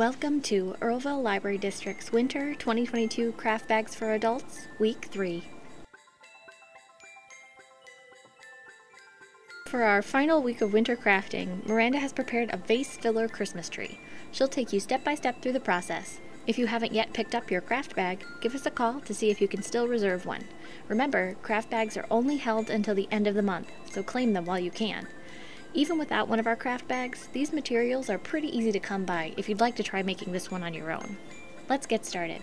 Welcome to Earlville Library District's Winter 2022 Craft Bags for Adults, Week 3. For our final week of winter crafting, Miranda has prepared a vase filler Christmas tree. She'll take you step by step through the process. If you haven't yet picked up your craft bag, give us a call to see if you can still reserve one. Remember, craft bags are only held until the end of the month, so claim them while you can. Even without one of our craft bags, these materials are pretty easy to come by if you'd like to try making this one on your own. Let's get started.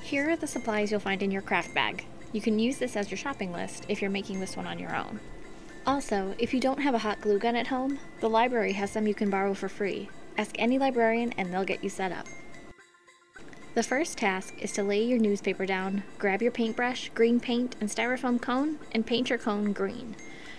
Here are the supplies you'll find in your craft bag. You can use this as your shopping list if you're making this one on your own. Also, if you don't have a hot glue gun at home, the library has some you can borrow for free. Ask any librarian and they'll get you set up. The first task is to lay your newspaper down, grab your paintbrush, green paint, and styrofoam cone, and paint your cone green.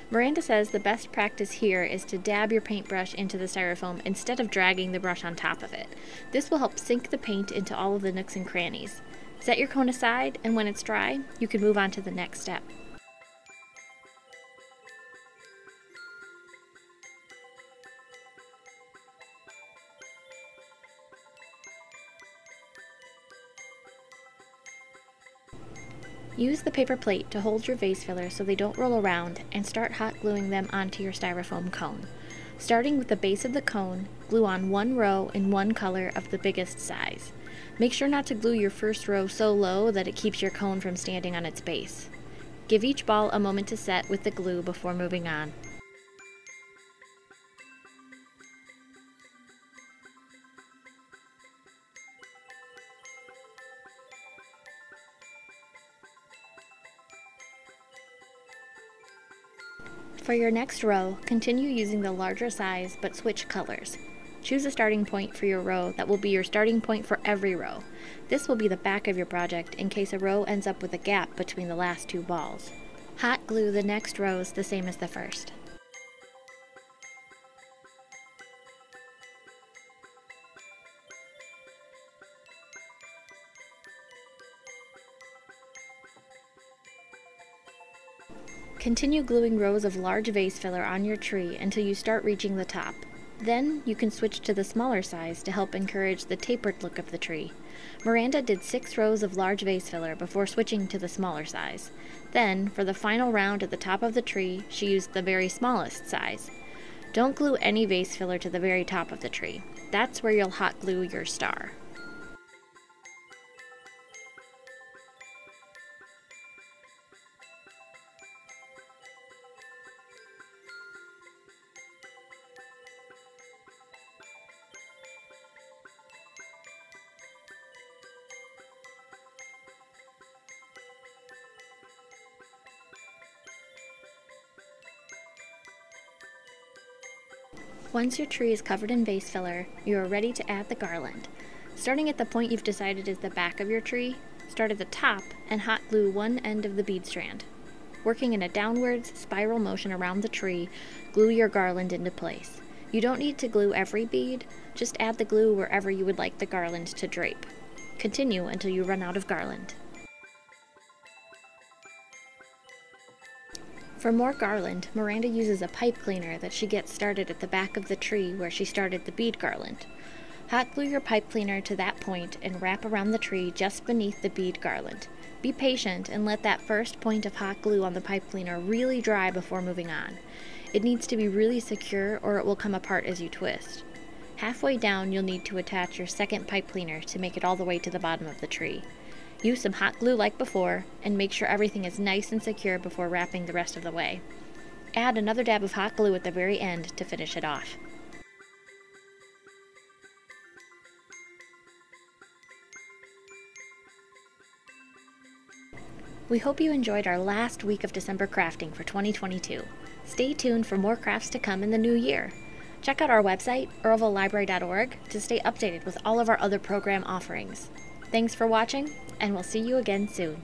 Miranda says the best practice here is to dab your paintbrush into the styrofoam instead of dragging the brush on top of it. This will help sink the paint into all of the nooks and crannies. Set your cone aside, and when it's dry, you can move on to the next step. Use the paper plate to hold your vase filler so they don't roll around and start hot gluing them onto your styrofoam cone. Starting with the base of the cone, glue on one row in one color of the biggest size. Make sure not to glue your first row so low that it keeps your cone from standing on its base. Give each ball a moment to set with the glue before moving on. For your next row, continue using the larger size but switch colors. Choose a starting point for your row that will be your starting point for every row. This will be the back of your project in case a row ends up with a gap between the last two balls. Hot glue the next rows the same as the first. Continue gluing rows of large vase filler on your tree until you start reaching the top. Then you can switch to the smaller size to help encourage the tapered look of the tree. Miranda did six rows of large vase filler before switching to the smaller size. Then, for the final round at the top of the tree, she used the very smallest size. Don't glue any vase filler to the very top of the tree. That's where you'll hot glue your star. Once your tree is covered in vase filler, you are ready to add the garland. Starting at the point you've decided is the back of your tree, start at the top and hot glue one end of the bead strand. Working in a downwards spiral motion around the tree, glue your garland into place. You don't need to glue every bead, just add the glue wherever you would like the garland to drape. Continue until you run out of garland. For more garland, Miranda uses a pipe cleaner that she gets started at the back of the tree where she started the bead garland. Hot glue your pipe cleaner to that point and wrap around the tree just beneath the bead garland. Be patient and let that first point of hot glue on the pipe cleaner really dry before moving on. It needs to be really secure or it will come apart as you twist. Halfway down, you'll need to attach your second pipe cleaner to make it all the way to the bottom of the tree. Use some hot glue like before, and make sure everything is nice and secure before wrapping the rest of the way. Add another dab of hot glue at the very end to finish it off. We hope you enjoyed our last week of December crafting for 2022. Stay tuned for more crafts to come in the new year. Check out our website, earlvillelibrary.org, to stay updated with all of our other program offerings. Thanks for watching, and we'll see you again soon.